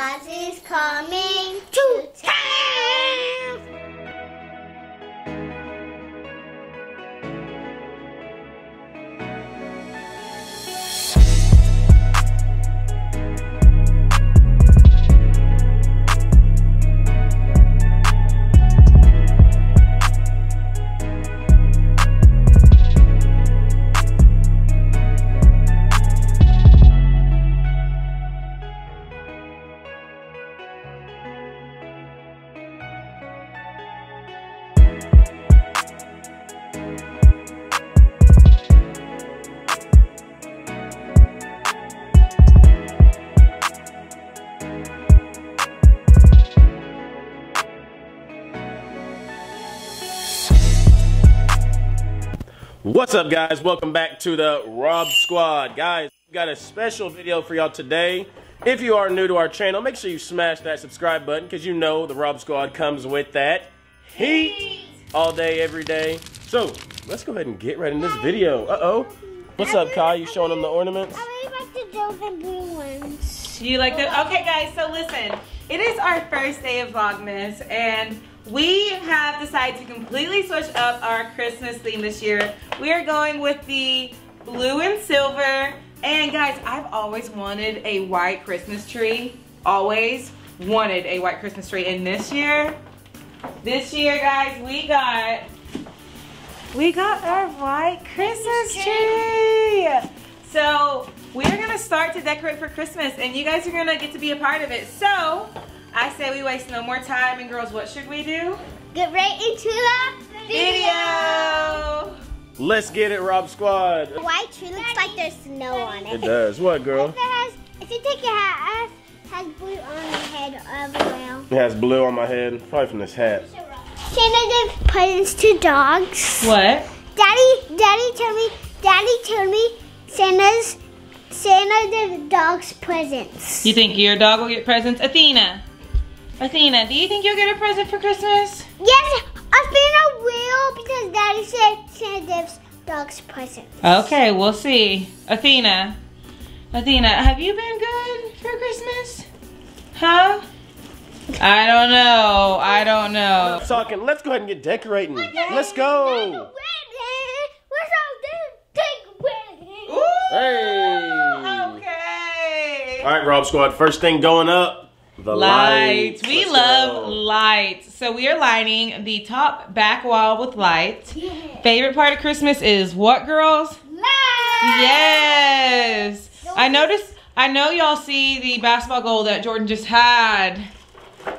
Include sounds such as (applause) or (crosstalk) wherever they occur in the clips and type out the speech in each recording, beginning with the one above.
Oz is coming What's up, guys? Welcome back to the Rob Squad. Guys, we got a special video for y'all today. If you are new to our channel, make sure you smash that subscribe button because you know the Rob Squad comes with that heat all day, every day. So, let's go ahead and get right in this video. Uh-oh. What's up, Kai? You showing them the ornaments? I really like the those and blue ones. You like that? Okay, guys, so listen. It is our first day of Vlogmas, and we have decided to completely switch up our Christmas theme this year. We are going with the blue and silver. And guys, I've always wanted a white Christmas tree. Always wanted a white Christmas tree. And this year, this year, guys, we got we got our white Christmas tree. So we're gonna start to decorate for Christmas and you guys are gonna get to be a part of it. So I say we waste no more time and girls, what should we do? Get right into the Video! Let's get it, Rob Squad. The white tree looks like there's snow on It it. does. What, girl? If, it has, if you take your hat off, it has blue on the head everywhere. It has blue on my head. Probably from this hat. Santa gives presents to dogs. What? Daddy, Daddy told me, Daddy told me Santa's, Santa gives dogs presents. You think your dog will get presents? Athena. Athena, do you think you'll get a present for Christmas? Yes, Athena will because Daddy said Santa gives dogs presents. Okay, we'll see. Athena. Athena, have you been good for Christmas? Huh? I don't know. I don't know. Talking. Let's go ahead and get decorating. Let's go. Hey. Okay. All right, Rob Squad. First thing going up, the lights. Lights. We Let's love go. lights. So we are lighting the top back wall with lights. Favorite part of Christmas is what, girls? Yes. I noticed. I know y'all see the basketball goal that Jordan just had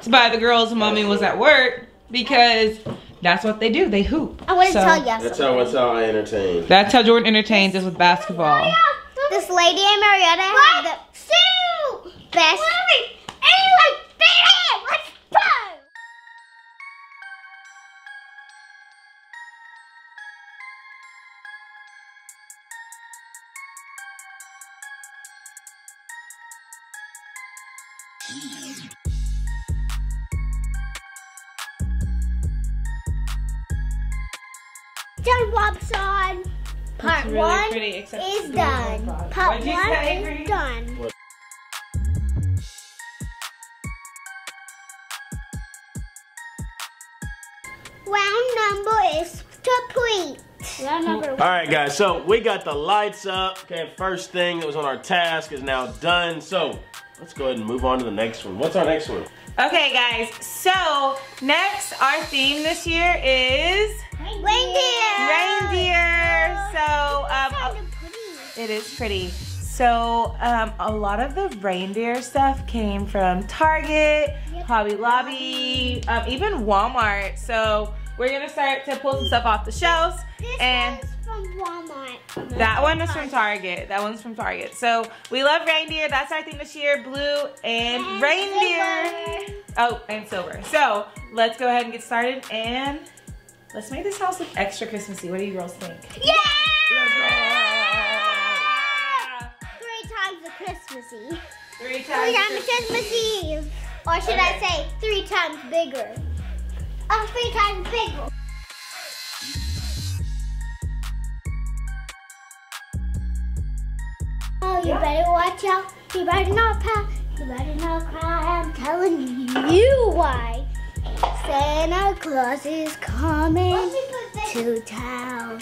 to buy the girls when mommy was at work because that's what they do. They hoop. I want to So, tell you That's how, that's how I entertain. That's how Jordan entertains us with basketball. This lady and Marietta have the Sue! Best. Anyone, let's go! Done, Robson. Part really one pretty, is done. Part one is Avery? done. All right, guys. So we got the lights up. Okay, first thing that was on our task is now done. So let's go ahead and move on to the next one. What's our next one? Okay, guys. So next, our theme this year is Reindeer. reindeer. So um, It is pretty. So, um, a lot of the reindeer stuff came from Target, Hobby Lobby, um, even Walmart. So, we're gonna start to pull some stuff off the shelves. This And Walmart. that one is from Target. That one's from Target. So, we love reindeer. That's our theme this year blue and, And reindeer. silver. Oh, and silver. So, let's go ahead and get started and let's make this house look extra Christmassy. What do you girls think? Yeah! Three times the Christmassy. Three Three times times. Christmas Eve. Or should I say three times bigger? I'm three times bigger. Oh, you better watch out. You better not pout. You better not cry. I'm telling you why. Santa Claus is coming to town.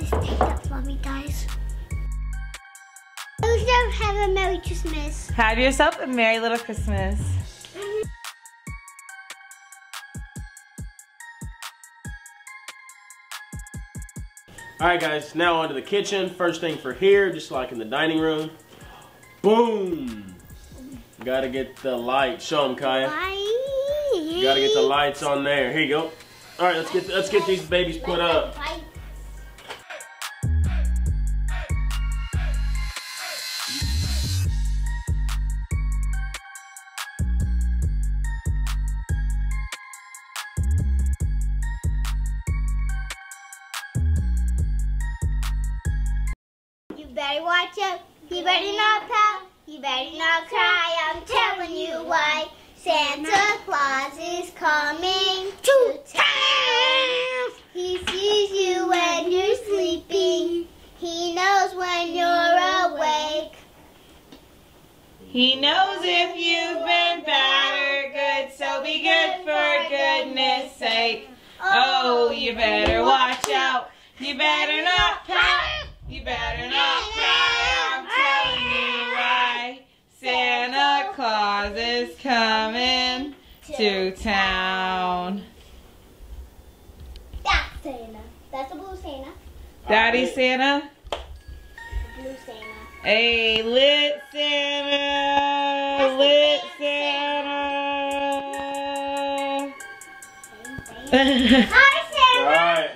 Just take that for me, guys. Those don't have a Merry Christmas. Have yourself a merry little Christmas. All right, guys. Now onto the kitchen. First thing for here, just like in the dining room. Boom. Gotta get the light. Show them, Kaya. Bye. Gotta get the lights on there. Here you go. All right, let's get let's get these babies put up. Better. You better not pout. You better not cry. I'm telling you why. Santa Claus is coming to town. He sees you when you're sleeping. He knows when you're awake. He knows if you've been bad or good, so be good for goodness sake. Oh, you better watch out. You better not pout. You better not cry. I'm telling you why. Santa Claus is coming to town. That's Santa. That's a blue Santa. Daddy Santa. Blue Santa. Hey, lit Santa. Lit Santa. Hi, Santa. right,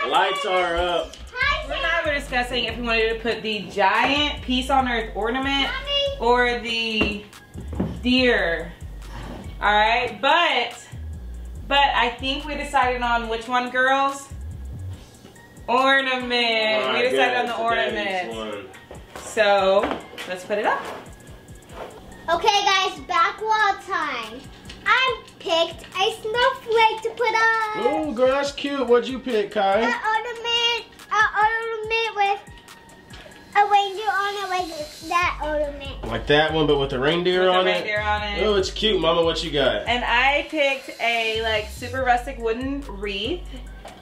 Hi, lights are up. Hi, We're Santa. now we're discussing if we wanted to put the giant peace on earth ornament Mommy. or the deer. All right, but but I think we decided on which one, girls. Ornament. All we decided on the It's the daddy's ornament. So let's put it up. Okay, guys, backward time. I picked a snowflake to put on. Oh girl, that's cute. What'd you pick, An Kai? ornament, reindeer like that ornament. Like that one, but with the reindeer With the on reindeer it. on it. Oh, it's cute, Mama. What you got? And I picked a like super rustic wooden wreath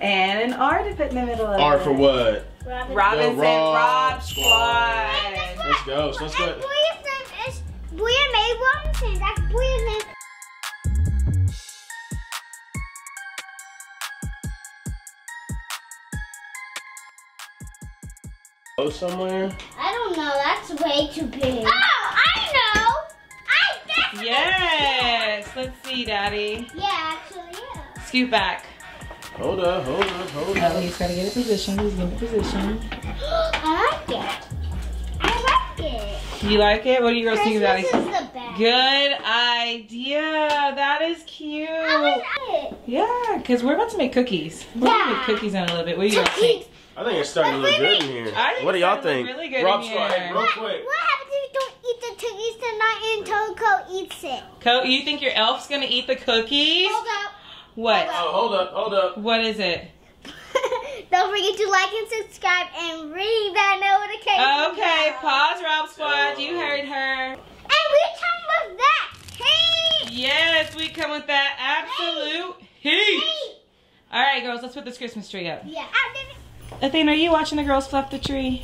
and an R to put in the middle of R it. for what? Robin. Robinson The Rob Rob Squad. Squad. Let's go. So let's go. And Boya's name is Boya May Robinson. That's Boya's name. Go somewhere. I don't know. That's way too big. Oh, I know. I that's Yes. Let's see, Daddy. Yeah, actually, yeah. Scoot back. Hold up, hold up, hold Oh, up. he's gotta get a position. He's getting a position. (gasps) I like it. I like it. You like it? What do you girls think of Daddy? Christmas is the best. Good idea. That is cute. I like it. Yeah, because we're about to make cookies. We're gonna make Yeah. cookies in a little bit. What do you guys think? I think it's starting to look good in here. What do y'all think? really good Rob in Squad, here. hey, real What, quick. what happens if you don't eat the cookies tonight and Toko eats it? Co- you think your elf's gonna eat the cookies? Hold up. What? Oh, hold up, hold up. What is it? (laughs) don't forget to like and subscribe and ring that notification Okay, bell. pause, Rob Squad. You heard her. And we come with that. Hey! Yes, we come with that absolute heat. Hey! All right, girls, let's put this Christmas tree up. Yeah, I did it. Athena, are you watching the girls fluff the tree?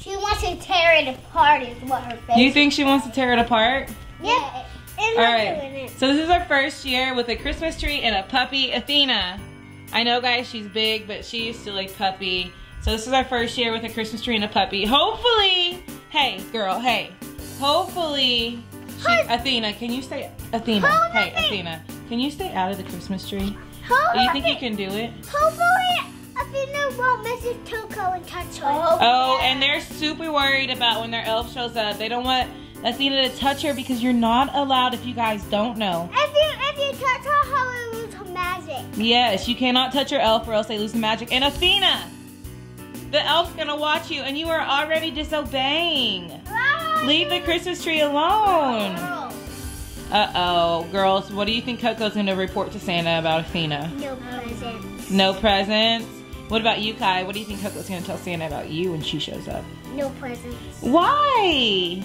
She wants to tear it apart is what her face You think she wants to tear it apart? Yeah. All right. So this is our first year with a Christmas tree and a puppy, Athena. I know, guys, she's big, but she's still a puppy. So this is our first year with a Christmas tree and a puppy. Hopefully, hey, girl, hey. Hopefully, she, Athena, can you stay, Athena, hey. Athena, can you stay out of the Christmas tree? Do you think you can do it? Hopefully, Athena won't Mrs. Toko and touch her. Oh, oh and they're super worried about when their elf shows up. They don't want Athena to touch her because you're not allowed if you guys don't know. If you if you touch her, how will lose her magic? Yes, you cannot touch your elf or else they lose the magic. And Athena, The elf's gonna watch you and you are already disobeying. Leave the Christmas tree alone. Uh-oh, girls, what do you think Coco's gonna report to Santa about Athena? No presents. No presents? What about you, Kai? What do you think Coco's gonna tell Santa about you when she shows up? No presents. Why?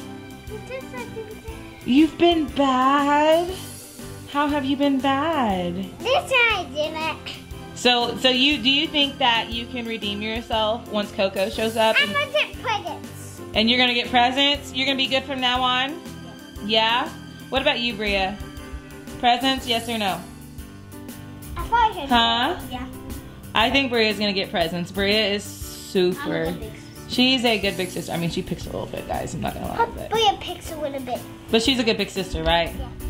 You've been bad? How have you been bad? This time I didn't. So, so you do you think that you can redeem yourself once Coco shows up I'm and, gonna get presents. and you're gonna get presents? You're gonna be good from now on? Yeah. What about you, Bria? Presents? Yes or no? I thought I heard Huh? Yeah. I think Bria is gonna get presents. Bria is super. good big sister. She's a good big sister. I mean, she picks a little bit, guys. I'm not gonna lie, but it picks a little bit. but she's a good big sister, right? Yeah.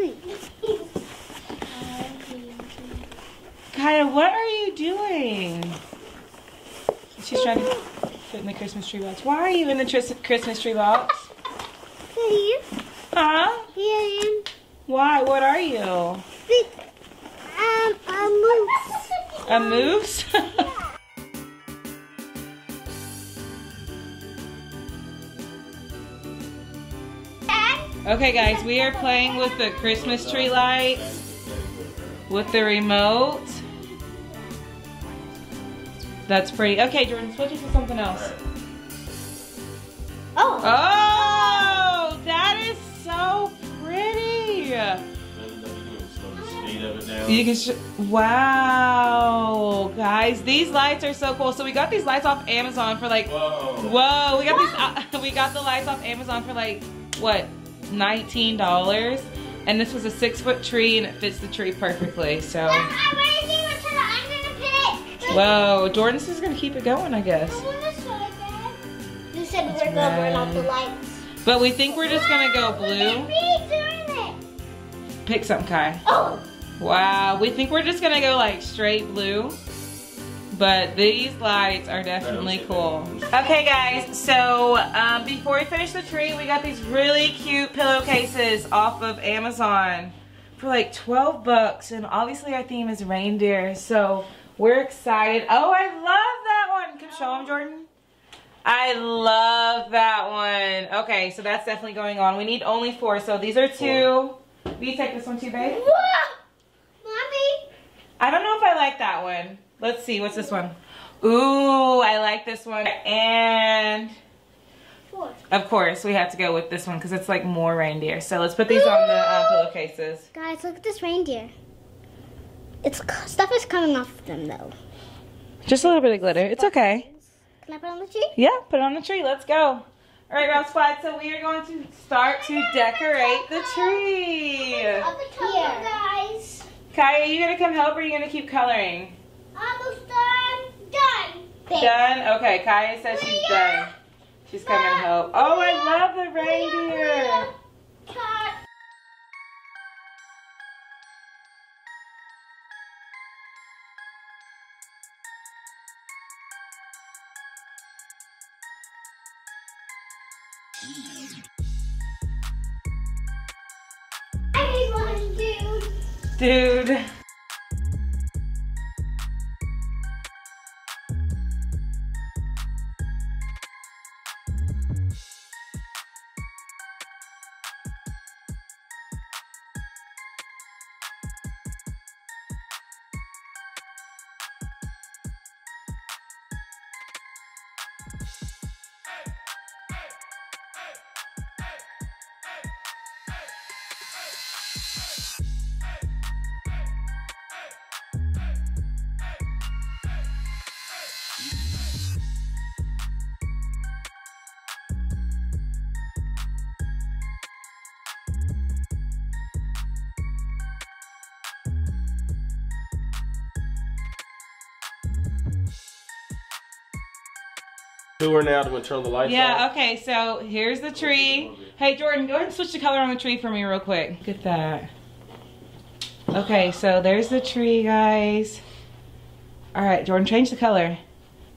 Me. Kaya, what are you doing? She's trying to fit in the Christmas tree box. Why are you in the Christmas tree box? Here, Huh? here I am. Why? What are you? Um, a moose. A moose? (laughs) okay, guys, we are playing with the Christmas tree lights with the remote. That's pretty. Okay, Jordan, switch it to something else. Oh. Oh, that is so pretty. You can sh- wow, guys, these lights are so cool. So we got these lights off Amazon for like Whoa. whoa. We got these. Uh, (laughs) we got the lights off Amazon for like what, nineteen dollars. And this was a six foot tree, and it fits the tree perfectly. So I'm ready to turn I'm gonna pick. whoa, Jordan's is gonna keep it going, I guess. I wanna show it, Dad. You said That's we're gonna burn off the lights. But we think we're just gonna go blue. Look at me doing it. Pick something, Kai. Oh. Wow, we think we're just gonna go like straight blue. But these lights are definitely cool. Okay guys, so um, before we finish the tree, we got these really cute pillowcases off of Amazon for like 12 bucks. And obviously our theme is reindeer, so we're excited. Oh, I love that one. Can you show them, Jordan? I love that one. Okay, so that's definitely going on. We need only four, so these are two. Will you take this one too, babe? Mommy. I don't know if I like that one. Let's see, what's this one? Ooh, I like this one. And Four. of course, we have to go with this one because it's like more reindeer. So let's put these on the uh, pillowcases. Guys, look at this reindeer. It's stuff is coming off of them though. Just a little bit of glitter. It's okay. Can I put it on the tree? Yeah, put it on the tree. Let's go. All right, Rob Squad. So we are going to start to decorate the tree. Here, guys. Kai, are you gonna come help or are you gonna keep coloring? Almost done. Done. Done? Okay, Kaya says she's done. She's coming help. Oh, I love the reindeer. Cut. I need one, dude. dude. Dude. tour now to turn the lights Yeah, okay, so here's the tree. Hey, Jordan, go ahead and switch the color on the tree for me real quick. Get that. Okay, so there's the tree, guys. All right, Jordan, change the color.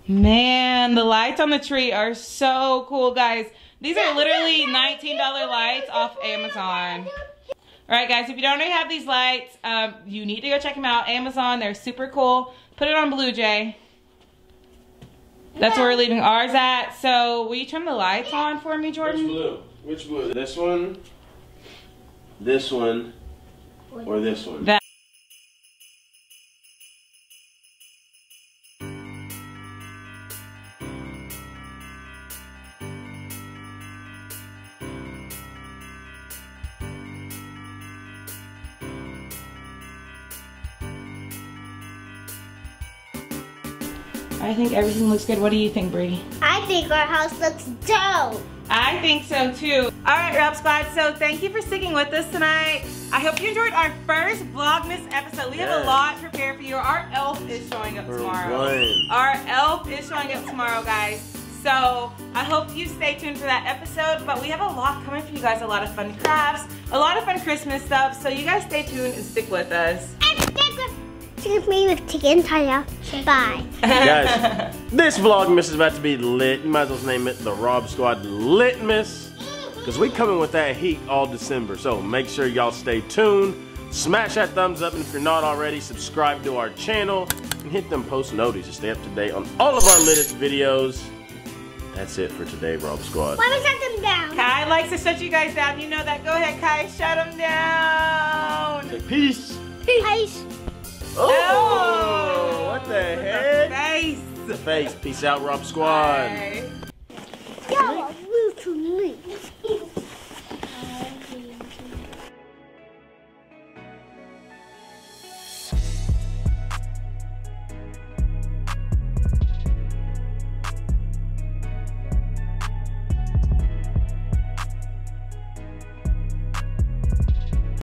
Man, the lights on the tree are so cool, guys. These are literally $19 lights off Amazon. All right, guys, if you don't already have these lights, um, you need to go check them out. Amazon, they're super cool. Put it on Blue Jay. That's where we're leaving ours at. So, will you turn the lights on for me, Jordan? Which blue? Which blue? This one, this one, or this one? That- I think everything looks good. What do you think, Bree? I think our house looks dope. I think so too. All right, Rob Squad. So thank you for sticking with us tonight. I hope you enjoyed our first Vlogmas episode. We have a lot prepared for you. Our elf is showing up tomorrow. one. Our elf is showing up tomorrow, guys. So I hope you stay tuned for that episode. But we have a lot coming for you guys. A lot of fun crafts, a lot of fun Christmas stuff. So you guys stay tuned and stick with us. And stick with, with me with Chicken Taya. Bye. Guys, (laughs) this Vlogmas is about to be lit. You might as well name it the Rob Squad Litmas. Because we coming with that heat all December. So make sure y'all stay tuned. Smash that thumbs up. And if you're not already, subscribe to our channel. And hit them post notices to stay up to date on all of our latest videos. That's it for today, Rob Squad. Let me shut them down. Kai likes to shut you guys down. You know that. Go ahead, Kai. Shut them down. Say peace. Peace. Oh, oh, what the heck? Face. The face. Peace out, Rob Squad. Bye. Y'all are rude to me.